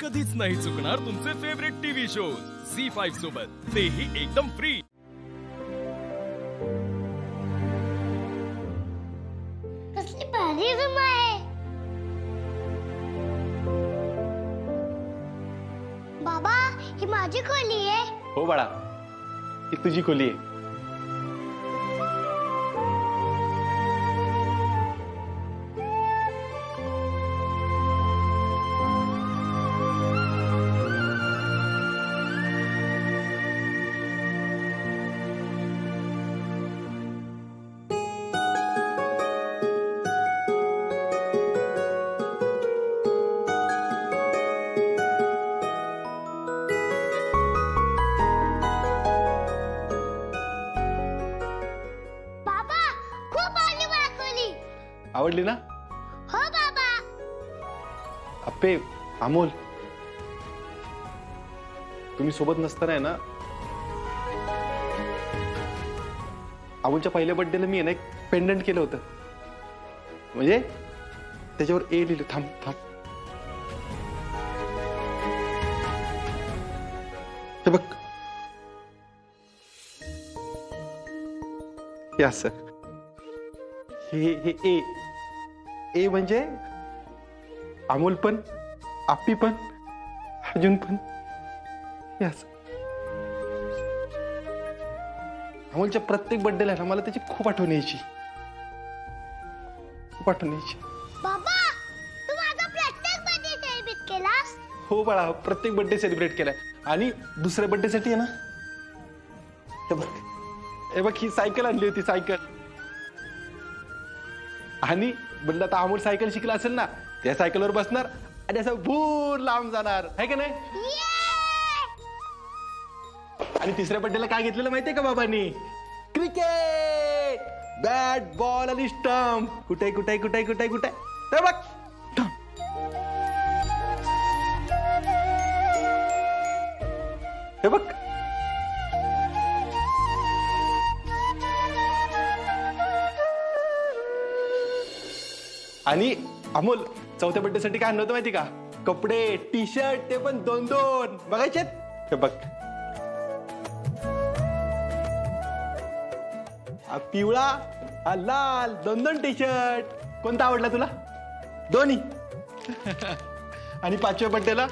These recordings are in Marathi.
कधीच नाही चुकणार तुमचे favourite TV shows C five सोबत. तेही एकदम फ्री कसली भारी रूम आहे. बाबा ही माझी खोली आहे. हो बाळा ही तुझी खोली आहे. आवडली ना? हो बाबा. अप्पे अमोल. तुम्ही सोबत नसताना आहे ना? अमोलच्या पहिल्या बर्थडेला मी आहे ना एक पेंडंट केलं होतं. म्हणजे? त्याच्यावर ए लिहिलं. थांब थांब. हे बघ. हे असं. हे हे ए ए म्हणजे? अमोल पण आप्पी पण अर्जुन पण. असं अमोलच्या प्रत्येक बर्थडेला ना मला त्याची खूप आठवण यायची. खूप आठवण यायची. बाबा तू माझा प्रत्येक बर्थडे सेलिब्रेट केलास? हो बाळा प्रत्येक बर्थडे सेलिब्रेट केलाय. आणि दुसऱ्या birthday साठी आहे ना? बघ. हे बघ ही सायकल आणली होती सायकल आणि म्हणलं आता अमोल सायकल शिकला असेल ना त्या सायकलवर बसणार आणि असं भूर लांब जाणार. आहे का नाही? आणि तिसऱ्या बड्डेला काय घेतलेलं माहितीये का बाबांनी? क्रिकेट बॅट बॉल आणि स्टंप कुठे कुठे कुठे कुठे कुठे? हे बघ. हे बघ. आणि अमोल चौथ्या बड्डे साठी काय आणलं होतं माहिती का? कपडे टी शर्ट ते पण दोन दोन बघायचे हे बघ. हा पिवळा हा लाल दोन दोन टी शर्ट कोणता आवडला तुला? दोन्ही. आणि पाचव्या बड्डेला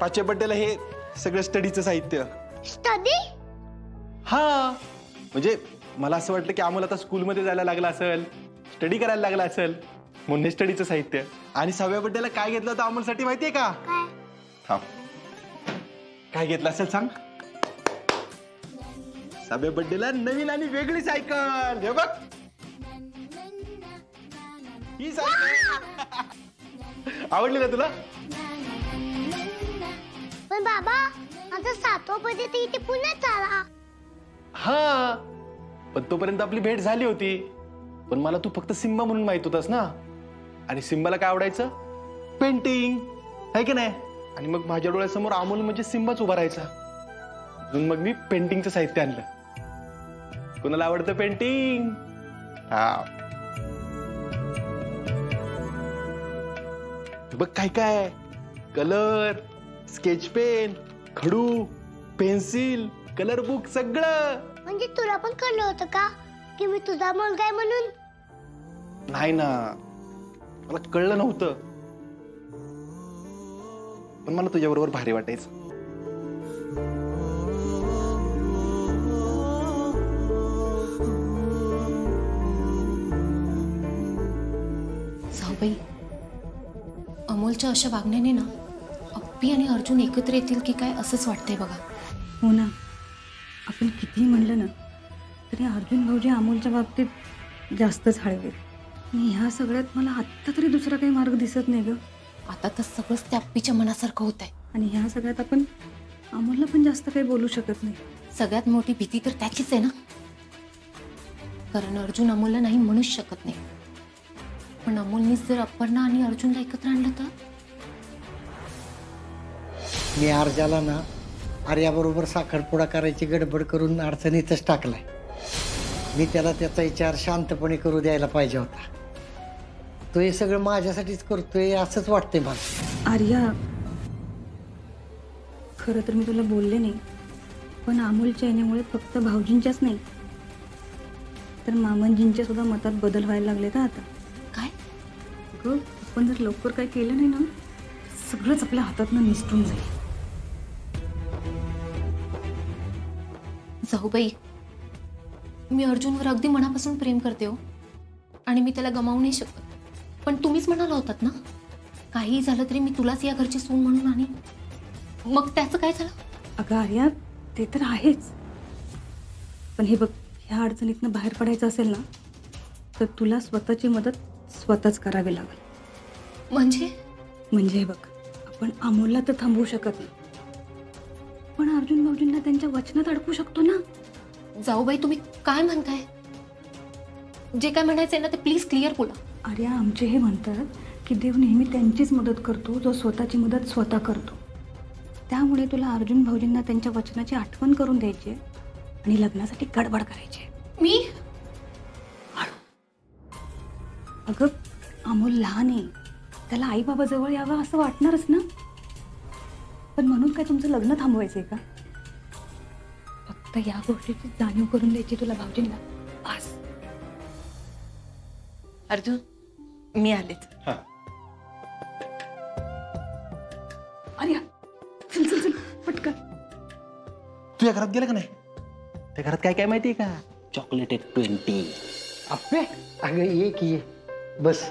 पाचव्या बड्डेला हे सगळं स्टडीचं साहित्य. स्टडी हा. म्हणजे मला असं वाटलं की आम्हाला आता स्कूलमध्ये जायला लागला असेल स्टडी करायला लागला असेल हे स्टडीचं साहित्य. आणि सहाव्या बड्डेला काय घेतलं होतं आम्हालासाठी माहितीये का? काय? थांब. काय घेतलं असेल सांग? सहाव्या बड्डेला नवीन आणि वेगळी सायकल हे बघ. ही सायकल आवडली ना तुला? पण बाबा माझा सातवा तर इथे पुण्यात झाला. हा. पण तोपर्यंत आपली भेट झाली होती. पण मला तू फक्त सिम्बा म्हणून माहीत होतास ना? आणि सिम्बाला काय आवडायचं? पेंटिंग आहे की नाही? आणि मग माझ्या डोळ्यासमोर अमोल म्हणजे सिम्बाच उभा राहायचा. म्हणून मग मी पेंटिंगचं साहित्य आणलं. कोणाला आवडतं पेंटिंग हा. बघ काय काय? कलर स्केच पेन खडू पेन्सिल कलर बुक सगळं. म्हणजे तुला पण कळलं होतं का? की मी तुझा मुलगा आहे म्हणून? नाही ना. मला कळलं नव्हतं. पण मला तुझ्याबरोबर भारी वाटायचं. जाऊबाई अमोलच्या अशा वागण्याने ना अप्पी आणि अर्जुन एकत्र येतील की काय असंच वाटतंय बघा. हो ना. आपण कितीही म्हणलं ना तरी अर्जुन भाऊजी अमोलच्या बाबतीत जास्तच हळवे आणि ह्या सगळ्यात मला आत्ता तरी दुसरा काही मार्ग दिसत नाही ग. आता तर सगळंच त्या अप्पीच्या मनासारखं होत आहे आणि ह्या सगळ्यात आपण अमोलला पण जास्त काही बोलू शकत नाही. सगळ्यात मोठी भीती तर त्याचीच आहे ना. कारण अर्जुन अमोलला नाही म्हणूच शकत नाही. पण अमोलनीच जर अपर्णा आणि अर्जुनला एकत्र आणलं तर? मी अर्जाला ना आर्याबरोबर साखरपुडा करायची गडबड करून अडचणीतच टाकलाय. मी त्याला त्याचा विचार शांतपणे करू द्यायला पाहिजे होता. तो हे सगळं माझ्यासाठीच करतोय असंच वाटतंय मला. आर्या खरं तर मी तुला बोलले नाही पण अमोलच्या येण्यामुळे फक्त भाऊजींच्याच नाही तर मामनजींच्या सुद्धा मतात बदल व्हायला लागले का आता? काय? ग आपण जर लवकर काही केलं नाही ना सगळंच आपल्या हातातनं निसटून जाईल. जाऊ बाई. मी अर्जुनवर अगदी मनापासून प्रेम करते हो. आणि मी त्याला गमावू नाही शकत. पण तुम्हीच म्हणाला होतात ना काही झालं तरी मी तुलाच या घरची सून म्हणून आणि मग त्याचं काय झालं? अगं आर्या ते तर आहेच. पण हे बघ ह्या अडचणीतनं बाहेर पडायचं असेल ना तर तुला स्वतःची मदत स्वतःच करावी लागेल. म्हणजे? म्हणजे हे बघ आपण अमोलला तर थांबवू शकत नाही. पण अर्जुन भाऊजींना त्यांच्या वचनात अडकू शकतो ना? जाऊ बाई तुम्ही काय म्हणताय? जे काय म्हणायचंय ना ते प्लीज क्लिअर बोला. आर्या आमचे हे म्हणतात की देव नेहमी त्यांचीच मदत करतो जो स्वतःची मदत स्वतः करतो. त्यामुळे तुला अर्जुन भाऊजींना त्यांच्या वचनाची आठवण करून द्यायची आणि लग्नासाठी गडबड करायची. मी? अगं अमोल लहान आहे. त्याला आई बाबा जवळ यावं असं वाटणारच ना? पण म्हणून काय तुमचं लग्न थांबवायचंय का? फक्त या गोष्टीची जाणीव करून द्यायची तुला भाऊजींना. बस. अर्जुन मी आलेच. अरे चल चल चल. पटकन. तुझ्या घरात गेलं का नाही? त्या घरात काय काय माहितीये का? चॉकलेट एक ट्वेंटी. आपे अगं ये की ये. बस.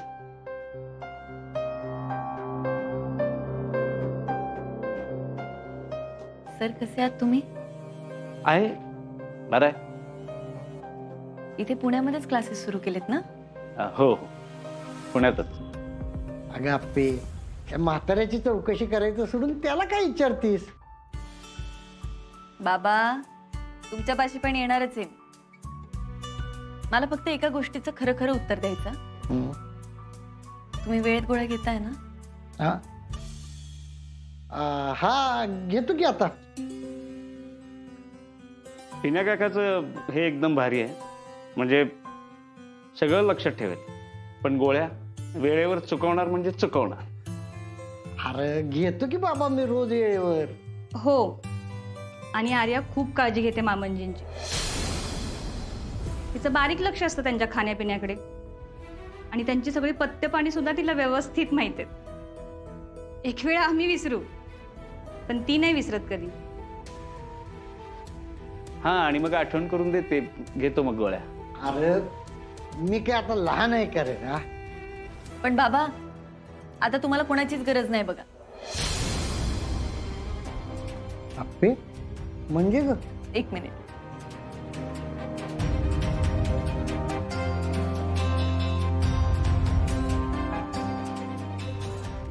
सर कसे आहात तुम्ही? आहे. बरं आहे. इथे पुण्यामध्येच क्लासेस सुरू केलेत ना? अं, हो हो. पुण्यातच. अगं आपे त्या म्हाताऱ्याची चौकशी करायचं सोडून त्याला काय विचारतीस? बाबा तुमच्यापाशी पण येणारच आहे. मला फक्त एका गोष्टीचं खरं खरं उत्तर द्यायचं. हं. तुम्ही वेळेत गोळ्या घेताय ना? हा. आ, हा घेतो की आता. पिण्या काकाचं हे एकदम भारी आहे. म्हणजे सगळं लक्षात ठेवेल. पण गोळ्या वेळेवर चुकवणार म्हणजे चुकवणार. अरे घेतो की बाबा मी रोज वेळेवर. हो. आणि आर्या खूप काळजी घेते मामनजींची. तिचं बारीक लक्ष असतं त्यांच्या खाण्यापिण्याकडे. आणि त्यांची सगळी पथ्य पाणी सुद्धा तिला व्यवस्थित माहीत आहेत. एक वेळा आम्ही विसरू. पण ती नाही विसरत कधी. हा आणि मग आठवण करून देते. घेतो मग गोळ्या. अरे मी काय आता लहान आहे का रे पण बाबा आता तुम्हाला कोणाचीच गरज नाही बघा. आपे म्हणजे ग? एक मिनिट.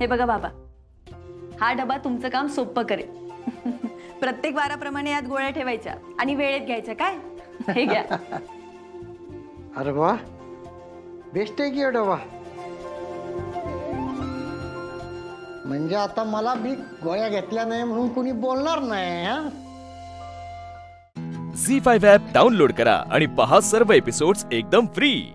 हे बघा बाबा हा डबा तुमचं काम सोपं करेल. प्रत्येक वाराप्रमाणे यात गोळ्या ठेवायच्या आणि वेळेत घ्यायच्या काय? हे घ्या. अरे वा. बेस्ट आहे की वा म्हणजे आता मला बी गोळ्या घेतल्या नाही म्हणून कुणी बोलणार नाही हा? झी फाईव्ह ॲप डाउनलोड करा आणि पहा सर्व एपिसोड्स एकदम फ्री.